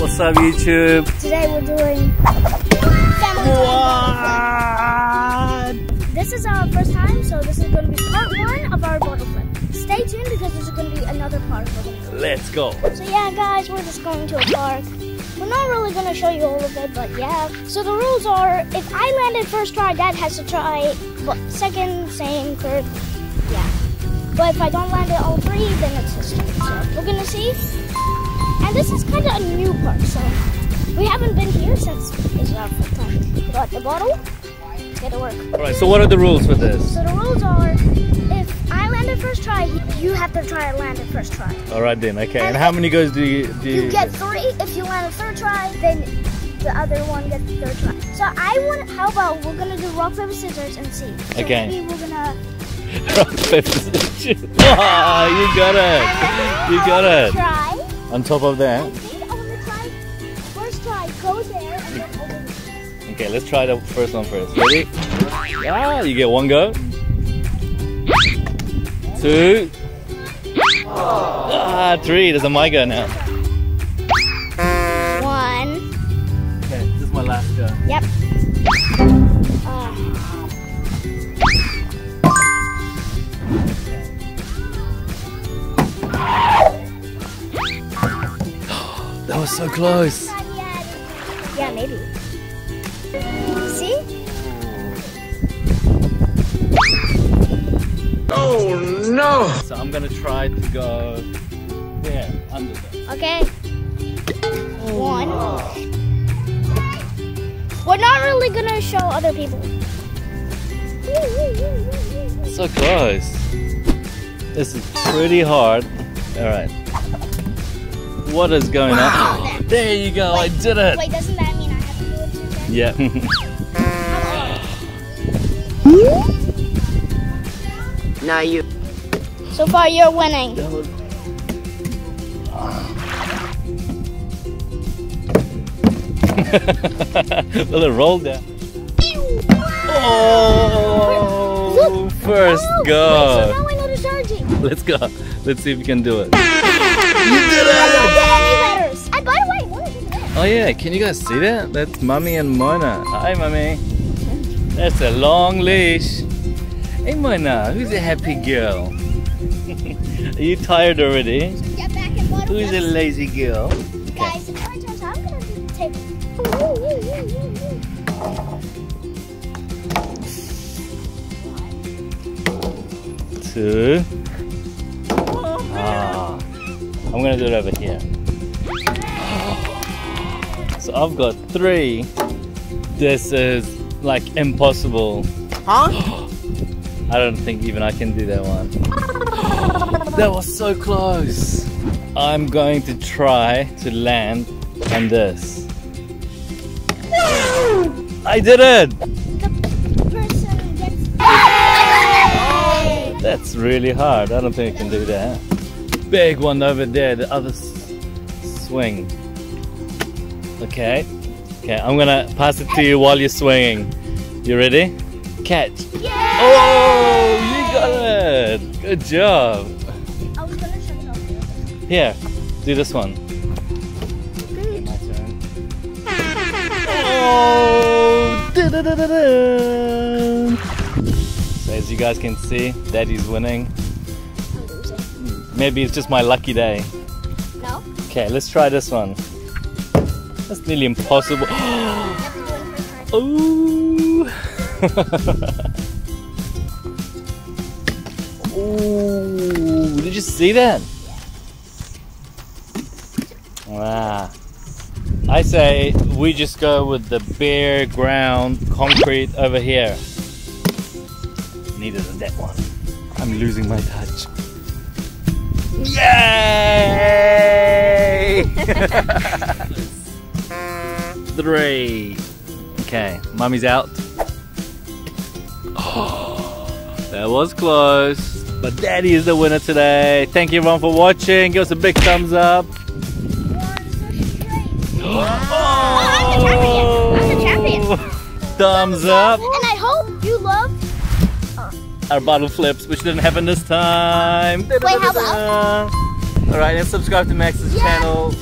What's up, YouTube? Today we're doing family What? This is our first time, so this is going to be part one of our bottle flip. Stay tuned because there's going to be another part of it. Let's go. So yeah, guys, we're just going to a park. We're not really going to show you all of it, but yeah. So the rules are, if I landed first try, Dad has to try but second, same, third, yeah. But if I don't land it all three, then it's his turn. So we're going to see. And this is kind of a new park, so we haven't been here since it's our first time. Got the bottle, get to work. All right. So what are the rules for this? So the rules are, if I landed first try, you have to try to land it first try. All right then. Okay. And how many goes do you do? You get three. If you land a third try, then the other one gets the third try. So I want. How about we're gonna do rock paper scissors and see. So Okay. Maybe we're gonna. Rock, paper, scissors. You got it. You got it. Try. On top of that. think I wanna try. First try, go there and then over there. Okay. Let's try the first one first. Ready? Ah, you get one go. Two. Ah, three. There's a my go now. One. Okay. This is my last go. Yep. That was so close. yeah, maybe. See? Oh no! So I'm gonna try to go there, under there. Okay. One. We're not really gonna show other people. So close. This is pretty hard. Alright. What is going on? There you go, I did it! Wait, doesn't that mean I have to do it too then? Yeah. Now you. So far, you're winning. Will it roll down? Oh! First Oh, go! Wait, so now I know the strategy. Let's go. Let's see if we can do it. I don't get Oh yeah, can you guys see that? That's Mummy and Mona. Hi Mummy. That's a long leash. Hey Mona, who's a happy girl? Are you tired already? Get back in bottom. Who's a lazy girl? Guys, my turn, I'm gonna take. Two. Ah, I'm gonna do it over here. I've got three. This is like impossible. Huh? I don't think even I can do that one. That was so close. I'm going to try to land on this. I did it! That's really hard. I don't think I can do that. Big one over there, the other swing. Okay. Okay, I'm gonna pass it to you while you're swinging. You ready? Catch. Yeah! Oh, you got it! Good job. I was gonna shut it off. Here, do this one. My turn. Oh! So as you guys can see, Daddy's winning. Maybe it's just my lucky day. No? Okay, let's try this one. That's nearly impossible. Ooh! Did you see that? Wow. I say we just go with the bare ground concrete over here. Neither did that one. I'm losing my touch. Yay! Three. Okay, mummy's out. that was close. But daddy is the winner today. Thank you everyone for watching. Give us a big thumbs up. One, so straight. I'm the champion. I'm the champion. Thumbs up. And I hope you love. Uh, Our bottle flips, which didn't happen this time. Wait, how about- Alright, and subscribe to Max's Yeah. channel.